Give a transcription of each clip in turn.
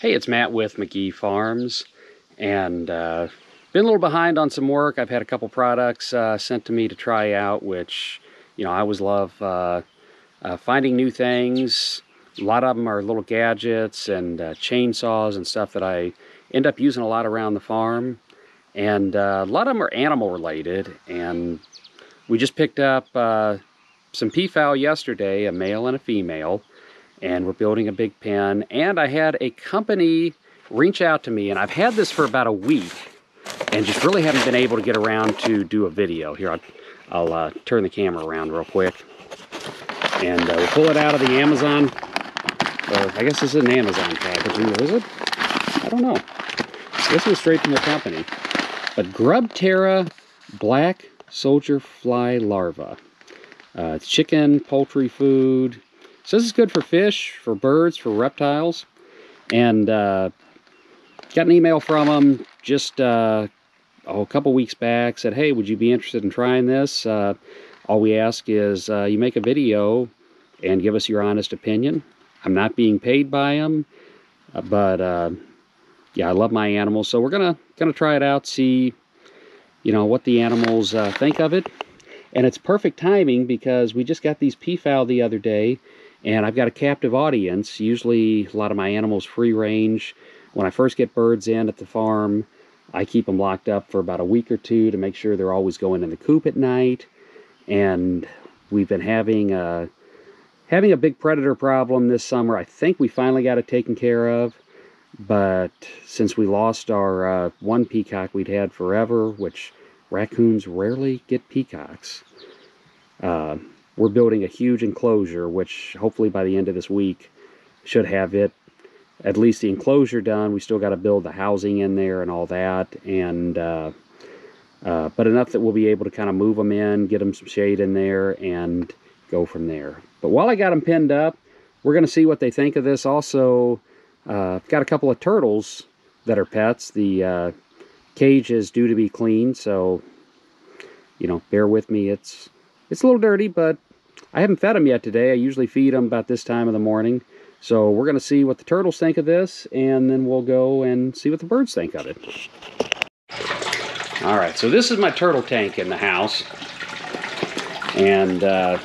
Hey, it's Matt with Magee Farms, and uh, been a little behind on some work. I've had a couple products uh, sent to me to try out, which, you know, I always love uh, uh finding new things. A lot of them are little gadgets and uh, chainsaws and stuff that I end up using a lot around the farm. And uh, a lot of them are animal related, and we just picked up some peafowl yesterday, a male and a female and we're building a big pen. And I had a company reach out to me, and I've had this for about a week, and just really haven't been able to get around to do a video. Here, I'll, I'll uh, turn the camera around real quick. And uh, we'll pull it out of the Amazon, or I guess this is an Amazon package, is it? I don't know. This was straight from the company. But Grubterra Black Soldier Fly Larva. Uh, it's chicken, poultry food, so this is good for fish, for birds, for reptiles. And uh, got an email from them just uh, oh, a couple weeks back. Said, hey, would you be interested in trying this? Uh, all we ask is uh, you make a video and give us your honest opinion. I'm not being paid by them, uh, but uh, yeah, I love my animals. So we're gonna gonna try it out, see you know what the animals think of it. And it's perfect timing because we just got these peafowl the other day and I've got a captive audience. Usually a lot of my animals free range. When I first get birds in at the farm, I keep them locked up for about a week or two to make sure they're always going in the coop at night. And we've been having a, having a big predator problem this summer. I think we finally got it taken care of. But since we lost our uh, one peacock we'd had forever, which raccoons rarely get peacocks, uh, we're building a huge enclosure, which hopefully by the end of this week should have it at least the enclosure done. We still got to build the housing in there and all that, and uh, uh, but enough that we'll be able to kind of move them in, get them some shade in there, and go from there. But while I got them pinned up, we're going to see what they think of this. Also, uh, got a couple of turtles that are pets. The uh, cage is due to be cleaned, so you know, bear with me. It's it's a little dirty, but I haven't fed them yet today. I usually feed them about this time of the morning. So we're going to see what the turtles think of this, and then we'll go and see what the birds think of it. All right, so this is my turtle tank in the house. And uh,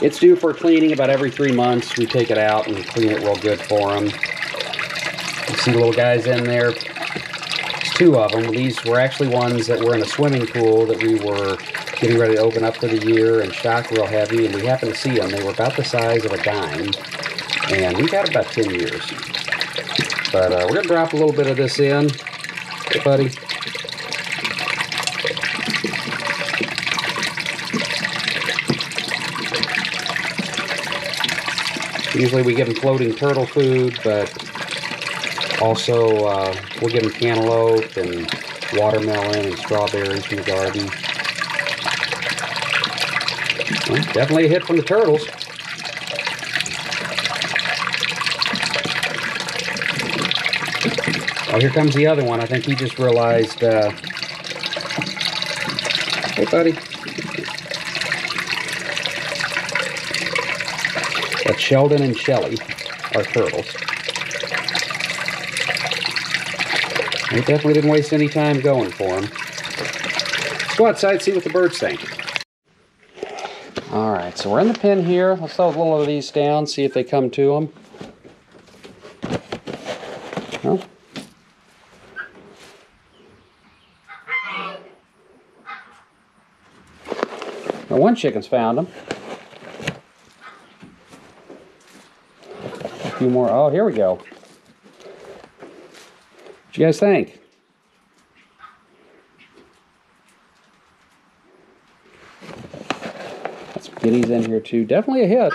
it's due for cleaning about every three months. We take it out and clean it real good for them. You see the little guys in there. There's two of them. These were actually ones that were in a swimming pool that we were getting ready to open up for the year and stock real heavy, and we happened to see them. They were about the size of a dime, and we've had about 10 years. But uh, we're going to drop a little bit of this in. Hey, buddy. Usually we give them floating turtle food, but also uh, we'll give them cantaloupe and watermelon and strawberries from the garden. Well, definitely a hit from the turtles. Oh, here comes the other one. I think he just realized. Uh... Hey, buddy. But Sheldon and Shelly, are turtles. We definitely didn't waste any time going for them. Let's go outside see what the birds think. All right, so we're in the pen here. Let's throw a little of these down, see if they come to them. One chicken's found them. A few more. Oh, here we go. What do you guys think? Guineas in here too. Definitely a hit.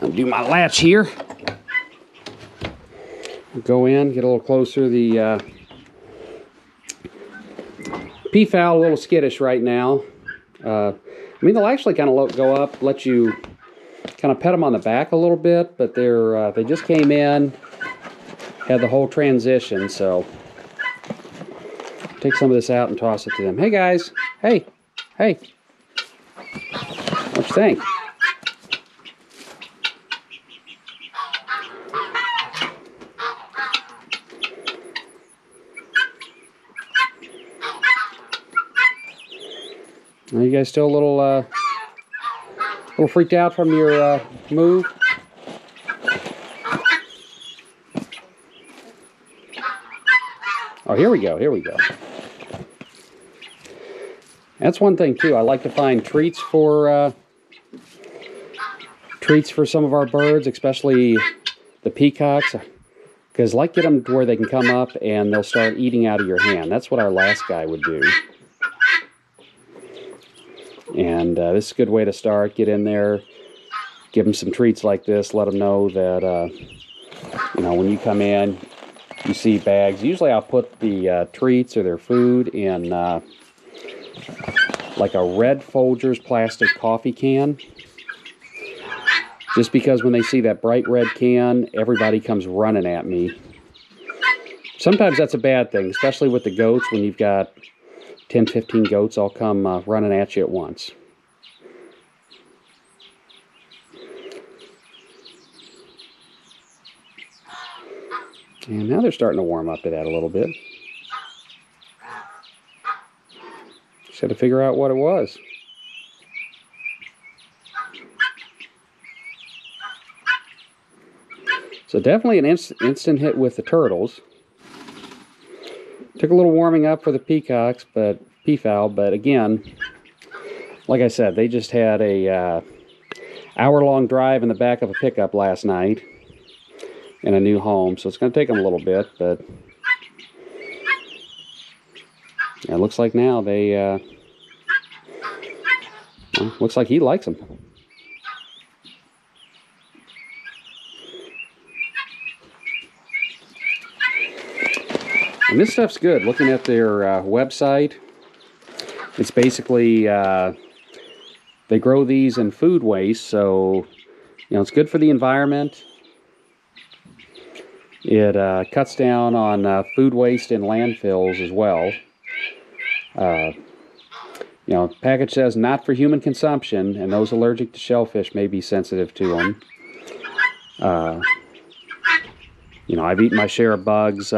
I'll do my latch here. Go in, get a little closer. The uh, peafowl a little skittish right now. Uh, I mean, they'll actually kind of go up, let you kind of pet them on the back a little bit, but they're uh, they just came in, had the whole transition, so take some of this out and toss it to them. Hey guys, hey, hey. What you think? Are you guys still a little, uh, little freaked out from your uh, move? Oh, here we go. Here we go. That's one thing too. I like to find treats for uh, treats for some of our birds, especially the peacocks, because like get them to where they can come up and they'll start eating out of your hand. That's what our last guy would do. And uh, this is a good way to start. Get in there, give them some treats like this. Let them know that uh, you know when you come in, you see bags. Usually I'll put the uh, treats or their food in uh, like a red Folgers plastic coffee can. Just because when they see that bright red can, everybody comes running at me. Sometimes that's a bad thing, especially with the goats when you've got 10, 15 goats all come uh, running at you at once. And now they're starting to warm up to that a little bit. Just had to figure out what it was. So definitely an inst instant hit with the turtles. Took a little warming up for the peacocks, but peafowl, but again, like I said, they just had a uh, hour-long drive in the back of a pickup last night in a new home, so it's going to take them a little bit, but it looks like now they, uh, well, looks like he likes them. And this stuff's good. Looking at their uh, website, it's basically, uh, they grow these in food waste, so, you know, it's good for the environment. It uh, cuts down on uh, food waste in landfills as well. Uh, you know, package says not for human consumption, and those allergic to shellfish may be sensitive to them. Uh, you know, I've eaten my share of bugs,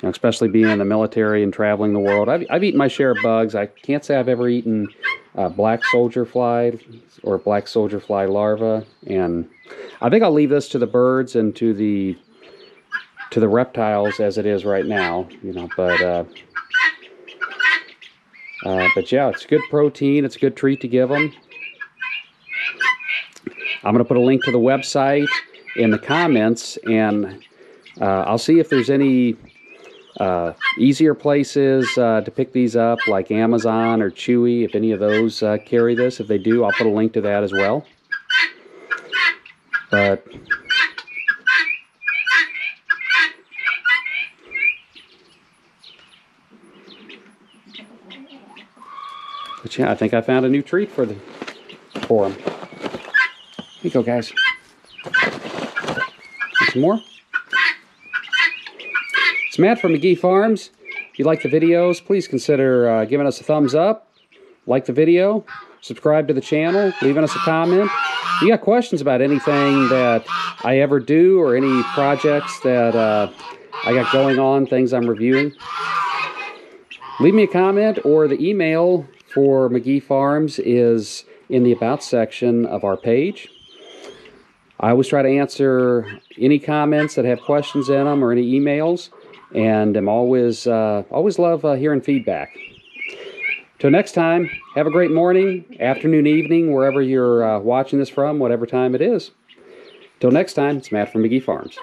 you know, especially being in the military and traveling the world. I've, I've eaten my share of bugs. I can't say I've ever eaten uh, black soldier fly or black soldier fly larva, and I think I'll leave this to the birds and to the to the reptiles as it is right now, you know, but, uh, uh, but yeah, it's good protein. It's a good treat to give them. I'm going to put a link to the website in the comments, and uh, I'll see if there's any uh, easier places uh, to pick these up, like Amazon or Chewy, if any of those uh, carry this. If they do, I'll put a link to that as well. But But yeah, I think I found a new treat for the for them. Here you go, guys. Some more? It's Matt from Magee Farms. If you like the videos, please consider uh, giving us a thumbs up, like the video, subscribe to the channel, leaving us a comment. If you got questions about anything that I ever do or any projects that uh, I got going on, things I'm reviewing, leave me a comment or the email for Magee Farms is in the About section of our page. I always try to answer any comments that have questions in them or any emails, and I'm always uh, always love uh, hearing feedback. Till next time, have a great morning, afternoon, evening, wherever you're uh, watching this from, whatever time it is. Till next time, it's Matt from Magee Farms.